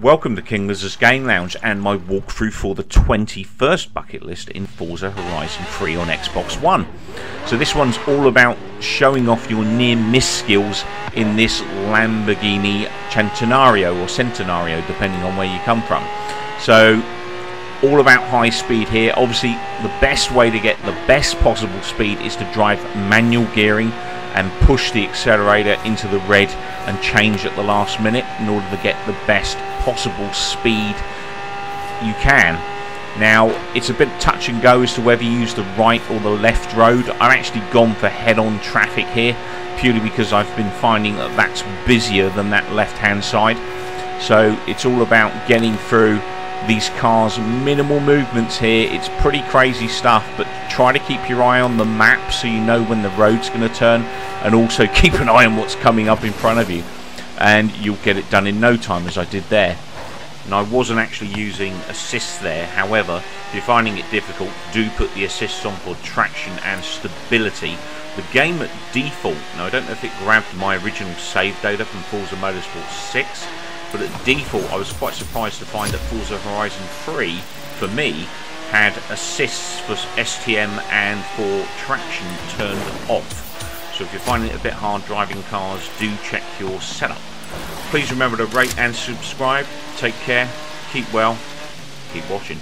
Welcome to King Lizzard's Game Lounge and my walkthrough for the 21st bucket list in Forza Horizon 3 on Xbox One. So this one's all about showing off your near-miss skills in this Lamborghini Centenario or Centenario depending on where you come from. So all about high speed here. Obviously the best way to get the best possible speed is to drive manual gearing and push the accelerator into the red and change at the last minute in order to get the best possible speed you can. Now, it's a bit touch and go as to whether you use the right or the left road. I've actually gone for head-on traffic here, purely because I've been finding that that's busier than that left-hand side. So it's all about getting through these cars minimal movements here it's pretty crazy stuff but try to keep your eye on the map so you know when the road's going to turn and also keep an eye on what's coming up in front of you and you'll get it done in no time as I did there. And I wasn't actually using assists there. However if you're finding it difficult do put the assists on for traction and stability. The game at default now I don't know if it grabbed my original save data from Forza Motorsport 6 but at default I was quite surprised to find that Forza Horizon 3 for me had assists for STM and for traction turned off. So if you're finding it a bit hard driving cars do check your setup. Please remember to rate and subscribe. Take care. Keep well. Keep watching